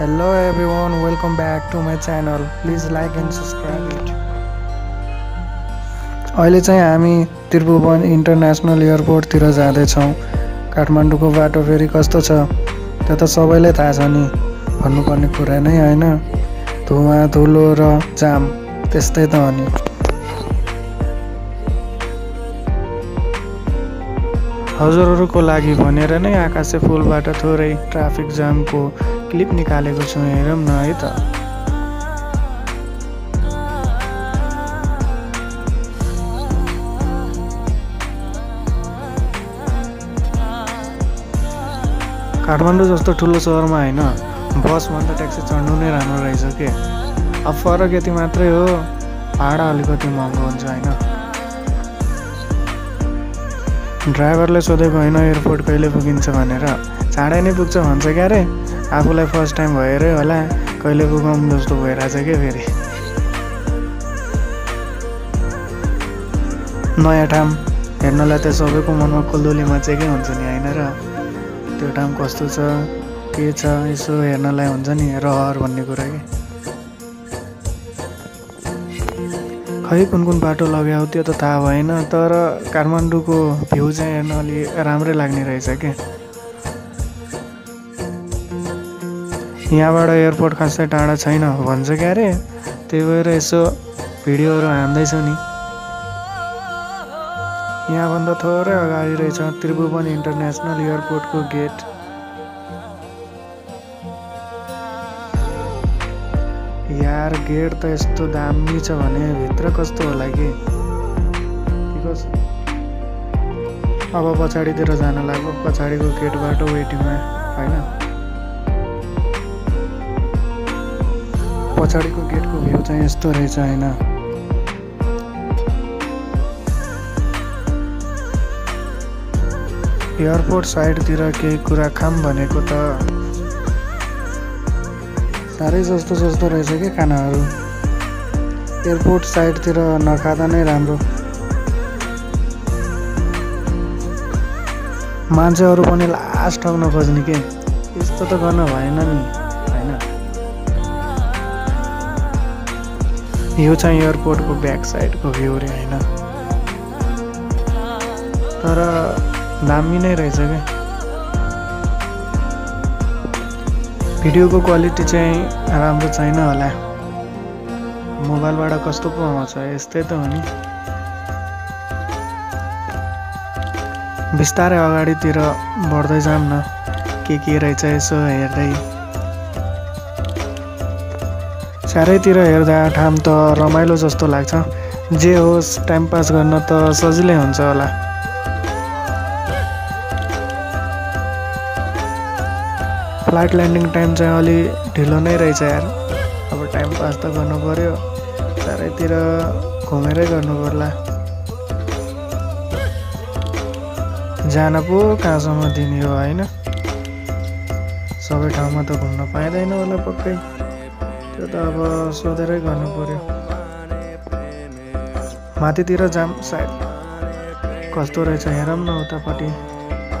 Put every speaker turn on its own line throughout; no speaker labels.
Hello everyone, welcome back to my channel. Please like and subscribe it. अहिले चाहिँ हामी Tribhuvan international एयरपोर्टतिर जाँदैछौँ। काठमाडौँको बाटो फेरि कस्तो छ? त्यो त सबैलाई थाहा छ नि। भन्नुपर्ने कुरा नै होइन। धुवा धुलो र जाम त्यस्तै त हो नि। हजुरहरूको लागि भनेर नै आकाशे पुलबाट थोरै ट्राफिक जामको क्लिप निकालेको छु हेरौँ न है त। काठमाडौँ जस्तो ठुलो सहरमा होइन बसभन्दा ट्याक्सी चढ्नु नै राम्रो रहेछ के? अब फरक यति मात्रै हो भाडा अलिकति महँगो हुन्छ होइन। ड्राइभरले सोधेको होइन एयरपोर्ट कहिले पुगिन्छ भनेर। चाँडै नै पुग्छ भन्छ क्या रे आफूलाई फर्स्ट टाइम भएरै होला कहिले पुगौँ जस्तो भइरहेछ क्या फेरि? नयाँ ठाउँ हेर्नलाई त सबैको मनमा कुलदुली मचेकै हुन्छ नि होइन र? त्यो ठाउँ कस्तो छ के छ यसो हेर्नलाई हुन्छ नि रहर भन्ने कुरा कि? खै कुन कुन बाटो लग्यो त्यो त थाहा भएन तर काठमाडौँको भ्यू चाहिँ हेर्न अलि राम्रै लाग्ने रहेछ क्या यहाँबाट एयरपोर्ट खासै टाढा छैन भन्छ क्या अरे। त्यही भएर यसो भिडियोहरू हान्दैछु नि। यहाँभन्दा थोरै अगाडि रहेछ त्रिभुवन इन्टरनेसनल एयरपोर्टको गेट। यार गेट त यस्तो दामी छ भने भित्र कस्तो होला कि? अब पछाडितिर जान लाग्यो पछाडिको गेटबाट वेटिङमा होइन? पछाडिको गेटको भ्यू चाहिँ यस्तो रहेछ होइन? एयरपोर्ट साइडतिर केही कुरा खाम भनेको त साह्रै सस्तो सस्तो रहेछ कि खानाहरू? एयरपोर्ट साइडतिर नखाँदा नै राम्रो। मान्छेहरू पनि लास्ट ठग्न खोज्ने के? यस्तो त गर्न भएन नि। यो चाहिँ एयरपोर्टको ब्याक साइडको भ्यू रे होइन। तर दामी नै रहेछ क्या भिडियोको क्वालिटी चाहिँ राम्रो छैन होला। मोबाइलबाट कस्तो पो आउँछ यस्तै त हो नि। बिस्तारै अगाडितिर बढ्दै जाऊँ न के के रहेछ यसो हेर्दै। चारैतिर हेर्दा ठाउँ त रमाइलो जस्तो लाग्छ। जे होस् टाइम पास गर्न त सजिलै हुन्छ होला। फ्लाइट ल्यान्डिङ टाइम चाहिँ अलि ढिलो नै रहेछ यार। अब टाइम पास त गर्नु पऱ्यो चारैतिर घुमेरै गर्नु पर्ला। जान पो कहाँसम्म दिने हो होइन? सबै ठाउँमा त घुम्न पाइँदैन होला पक्कै। त्यो त अब सोधेरै गर्नु पऱ्यो माथितिर जाम सायद कस्तो रहेछ हेरौँ न उतापट्टि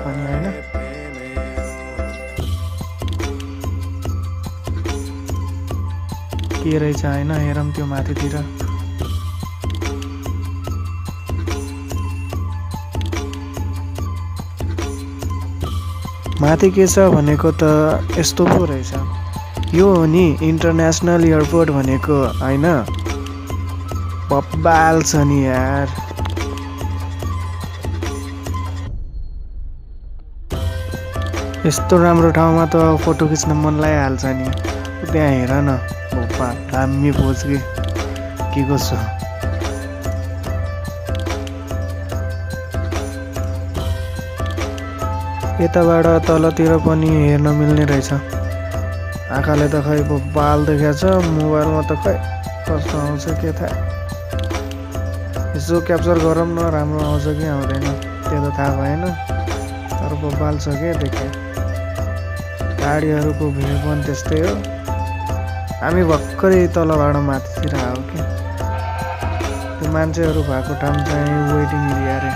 पनि होइन। के रहेछ होइन हेरौँ त्यो माथितिर। माथि के छ भनेको त यस्तो पो रहेछ। यो हो नि इन्टरनेसनल एयरपोर्ट भनेको होइन? बब्बाल छ नि यार। यस्तो राम्रो ठाउँमा त फोटो खिच्न मन लगाइहाल्छ नि। त्यहाँ हेर न बप्पा दामी पोज कि। के कसो यताबाट तलतिर पनि हेर्न मिल्ने रहेछ। आँखाले त खै बाल देखाएको छ मोबाइलमा त खै कस्तो आउँछ के थाहा। यसो क्याप्चर गरौँ न राम्रो आउँछ कि आउँदैन त्यो त थाहा भएन। तर बब्बाल छ क्या देखेँ गाडीहरूको भिड पनि त्यस्तै हो। हामी भर्खरै तलबाट माथितिर आयो कि। त्यो मान्छेहरू भएको ठाउँ चाहिँ वेटिङ एरिया अरे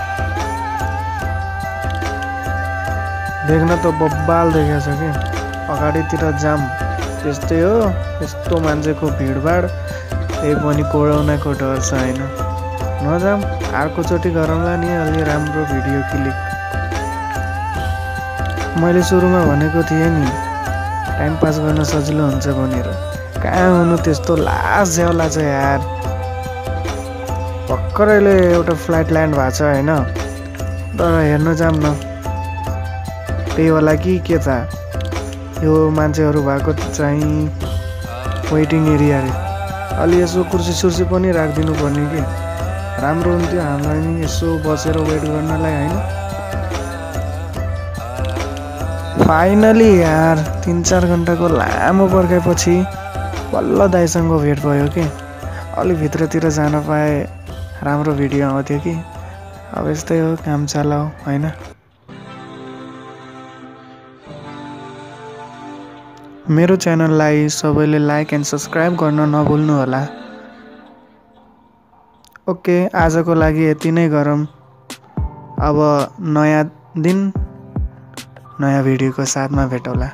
देख्न त बब्बाल देखेको छ कि। अगाडितिर जाम। त्यस्तै हो। यस्तो मान्छेको भिडभाड त्यही पनि कोडाउनाको डर छ होइन नजाम अर्कोचोटि गरौँला नि अलि राम्रो भिडियो क्लिक। मैले सुरुमा भनेको थिएँ नि टाइम पास गर्न सजिलो हुन्छ भनेर। कहाँ हुनु त्यस्तो लास्ट झ्याउला छ यार। भर्खरैले एउटा फ्लाइट ल्यान्ड भएको छ होइन? तर हेर्न जाऊँ न। त्यही होला कि के त यो मान्छेहरू भएको चाहिँ वेटिङ एरिया अरे अलि यसो कुर्सी सुर्सी पनि राखिदिनु पर्ने कि? राम्रो हुन्थ्यो हामीलाई नि यसो बसेर वेट गर्नलाई होइन? फाइनली यार तिन चार घन्टाको लामो पर्खाएपछि बल्ल दाइसँग भेट भयो कि? अलि भित्रतिर जान पाए राम्रो भिडियो आउँथ्यो कि? अब यस्तै हो काम चलाऊ होइन? मेरो च्यानललाई सबैले लाइक एन्ड सब्सक्राइब गर्न नभुल्नु होला ओके आजको लागि यति नै गरौँ। अब नयाँ दिन नयाँ भिडियोको साथमा भेटौँला।